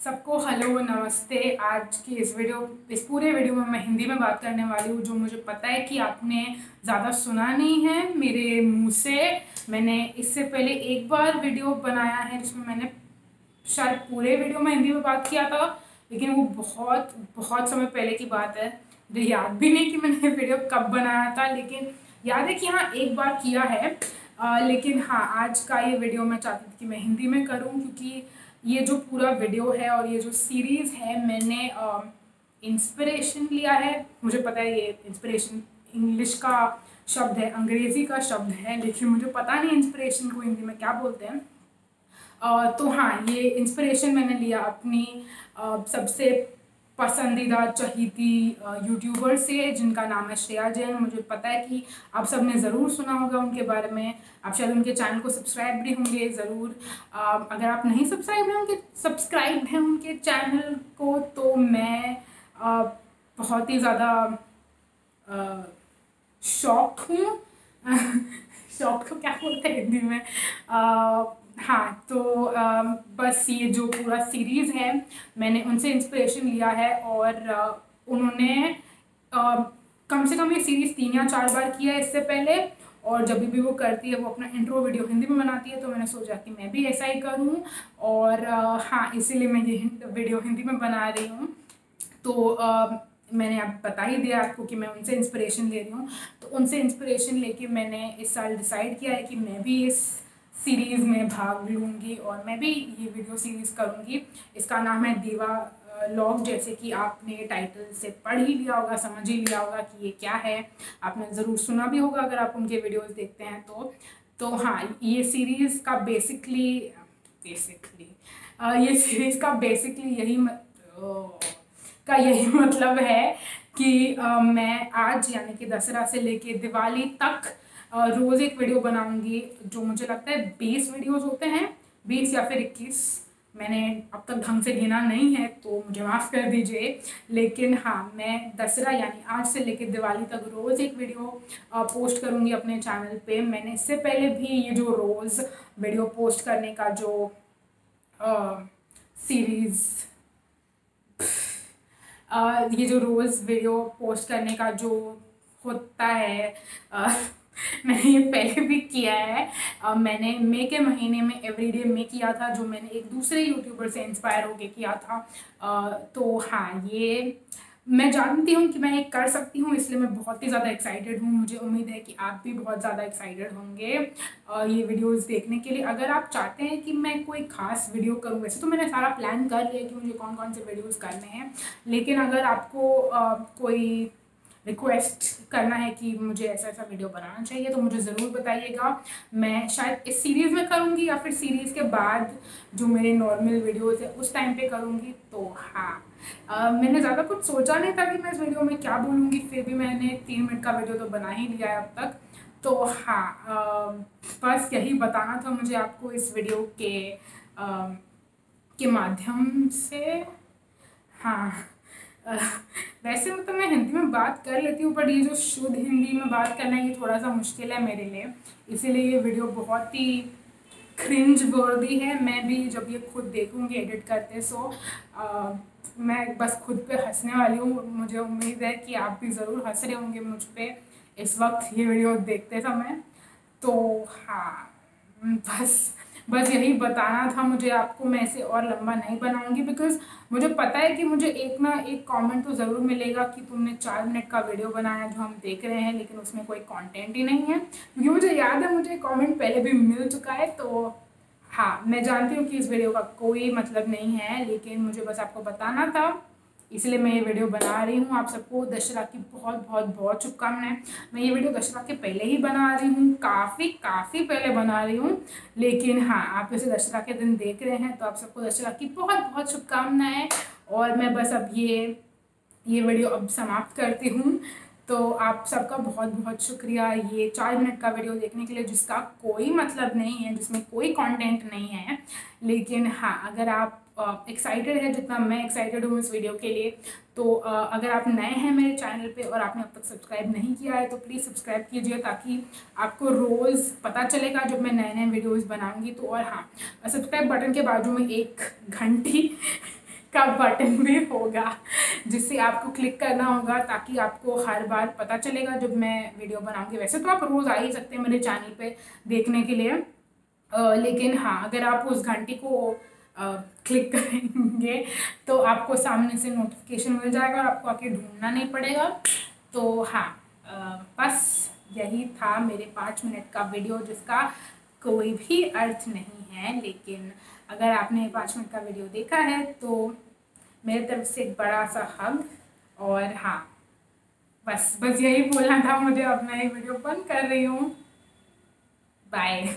सबको हेलो नमस्ते। आज की इस वीडियो इस पूरे वीडियो में मैं हिंदी में बात करने वाली हूँ जो मुझे पता है कि आपने ज़्यादा सुना नहीं है मेरे मुँह से। मैंने इससे पहले एक बार वीडियो बनाया है जिसमें मैंने शायद पूरे वीडियो में हिंदी में बात किया था लेकिन वो बहुत बहुत समय पहले की बात है। मुझे याद भी नहीं कि मैंने वीडियो कब बनाया था लेकिन याद है कि हाँ एक बार किया है। आ, लेकिन हाँ आज का ये वीडियो मैं चाहती थी कि मैं हिंदी में करूँ क्योंकि ये जो पूरा वीडियो है और ये जो सीरीज़ है मैंने इंस्पिरेशन लिया है। मुझे पता है ये इंस्पिरेशन इंग्लिश का शब्द है अंग्रेज़ी का शब्द है लेकिन मुझे पता नहीं इंस्पिरेशन को हिंदी में क्या बोलते हैं। uh, तो हाँ ये इंस्पिरेशन मैंने लिया अपनी uh, सबसे पसंदीदा चहीती यूट्यूबर से जिनका नाम है श्रेया जैन। मुझे पता है कि आप सबने ज़रूर सुना होगा उनके बारे में। आप शायद उनके चैनल को सब्सक्राइब भी होंगे ज़रूर। अगर आप नहीं सब्सक्राइब हैं उनके सब्सक्राइब हैं उनके चैनल को तो मैं बहुत ही ज़्यादा शौक हूँ। शौक को क्या बोलते हैं हिंदी में? आ, हाँ तो बस ये जो पूरा सीरीज़ है, मैंने उनसे इंस्पिरेशन लिया है और उन्होंने कम से कम ये सीरीज़ तीन या चार बार किया है इससे पहले और जब भी वो करती है वो अपना इंट्रो वीडियो हिंदी में बनाती है तो मैंने सोचा कि मैं भी ऐसा ही करूँ और हाँ इसीलिए मैं ये वीडियो हिंदी में बना रही हूँ। तो मैंने आप बता ही दिया आपको कि मैं उनसे इंस्पिरेशन ले रही हूँ। तो उनसे इंस्पिरेशन लेके मैंने इस साल डिसाइड किया है कि मैं भी इस सीरीज़ में भाग लूँगी और मैं भी ये वीडियो सीरीज़ करूँगी। इसका नाम है देवा लॉग जैसे कि आपने टाइटल से पढ़ ही लिया होगा समझ ही लिया होगा कि ये क्या है। आपने ज़रूर सुना भी होगा अगर आप उनके वीडियोस देखते हैं तो। तो हाँ ये सीरीज़ का बेसिकली बेसिकली ये सीरीज़ का बेसिकली यही मत, का यही मतलब है कि आ, मैं आज यानी कि दसरा से लेके दिवाली तक रोज़ एक वीडियो बनाऊँगी जो मुझे लगता है बीस वीडियोस होते हैं बीस या फिर इक्कीस। मैंने अब तक ढंग से गिना नहीं है तो मुझे माफ़ कर दीजिए। लेकिन हाँ मैं दसरा यानी आज से लेकर दिवाली तक रोज़ एक वीडियो पोस्ट करूँगी अपने चैनल पे। मैंने इससे पहले भी ये जो रोज़ वीडियो पोस्ट करने का जो सीरीज़ ये जो रोज़ वीडियो पोस्ट करने का जो होता है आ, मैंने ये पहले भी किया है। uh, मैंने मे के महीने में एवरीडे मे किया था जो मैंने एक दूसरे यूट्यूबर से इंस्पायर होके किया था। तो हाँ ये मैं जानती हूँ कि मैं ये कर सकती हूँ इसलिए मैं बहुत ही ज़्यादा एक्साइटेड हूँ। मुझे उम्मीद है कि आप भी बहुत ज़्यादा एक्साइटेड होंगे ये वीडियोस देखने के लिए। अगर आप चाहते हैं कि मैं कोई खास वीडियो करूँ वैसे तो मैंने सारा प्लान कर लिया कि मुझे कौन कौन से वीडियोस करने हैं। लेकिन अगर आपको कोई रिक्वेस्ट करना है कि मुझे ऐसा ऐसा वीडियो बनाना चाहिए तो मुझे ज़रूर बताइएगा। मैं शायद इस सीरीज़ में करूँगी या फिर सीरीज़ के बाद जो मेरे नॉर्मल वीडियोज़ है उस टाइम पे करूँगी तो हाँ। मैंने ज़्यादा कुछ सोचा नहीं था कि मैं इस वीडियो में क्या बोलूँगी फिर भी मैंने तीन मिनट का वीडियो तो बना ही लिया है अब तक। तो हाँ बस यही बताना था मुझे आपको इस वीडियो के आ, के माध्यम से। हाँ आ, वैसे हिंदी में बात कर लेती हूँ बट ये जो शुद्ध हिंदी में बात करना ये थोड़ा सा मुश्किल है मेरे लिए। इसीलिए ये वीडियो बहुत ही क्रिंज वर्दी है। मैं भी जब ये खुद देखूँगी एडिट करते सो आ, मैं बस खुद पे हंसने वाली हूँ। मुझे उम्मीद है कि आप भी ज़रूर हंस रहे होंगे मुझ पर इस वक्त ये वीडियो देखते समय। तो हाँ बस बस यही बताना था मुझे आपको, मैं इसे और लंबा नहीं बनाऊँगी बिकॉज़ मुझे पता है कि मुझे एक ना एक कमेंट तो ज़रूर मिलेगा कि तुमने चार मिनट का वीडियो बनाया जो हम देख रहे हैं, लेकिन उसमें कोई कंटेंट ही नहीं है। क्योंकि मुझे याद है, मुझे कमेंट पहले भी मिल चुका है तो हाँ मैं जानती हूँ कि इस वीडियो का कोई मतलब नहीं है, लेकिन मुझे बस आपको बताना था। इसलिए मैं ये वीडियो बना रही हूँ। आप सबको दशहरा की बहुत बहुत बहुत शुभकामनाएँ। मैं ये वीडियो दशहरा के पहले ही बना रही हूँ। काफ़ी काफ़ी पहले बना रही हूँ। लेकिन हाँ आप इसे दशहरा के दिन देख रहे हैं तो आप सबको दशहरा की बहुत बहुत शुभकामनाएँ। और मैं बस अब ये ये वीडियो अब समाप्त करती हूँ। तो आप सबका बहुत बहुत शुक्रिया। ये चार मिनट का वीडियो देखने के लिए, जिसका कोई मतलब नहीं है, जिसमें कोई कंटेंट नहीं है। लेकिन हाँ अगर आप एक्साइटेड है जितना मैं एक्साइटेड हूँ इस वीडियो के लिए। तो uh, अगर आप नए हैं मेरे चैनल पे और आपने अब तक सब्सक्राइब नहीं किया है तो प्लीज़ सब्सक्राइब कीजिए ताकि आपको रोज़ पता चलेगा जब मैं नए नए वीडियोज़ बनाऊँगी। तो और हाँ सब्सक्राइब बटन के बाजू में एक घंटी का बटन भी होगा जिससे आपको क्लिक करना होगा ताकि आपको हर बार पता चलेगा जब मैं वीडियो बनाऊँगी। वैसे तो आप रोज़ आ ही सकते हैं मेरे चैनल पे देखने के लिए। आ, लेकिन हाँ अगर आप उस घंटी को क्लिक करेंगे तो आपको सामने से नोटिफिकेशन मिल जाएगा, आपको आके ढूंढना नहीं पड़ेगा। तो हाँ बस यही था मेरे पाँच मिनट का वीडियो जिसका कोई भी अर्थ नहीं है, लेकिन अगर आपने पाँच मिनट का वीडियो देखा है तो मेरे तरफ़ से एक बड़ा सा हग और हाँ बस बस यही बोलना था मुझे अब मैं ये वीडियो बंद कर रही हूँ। बाय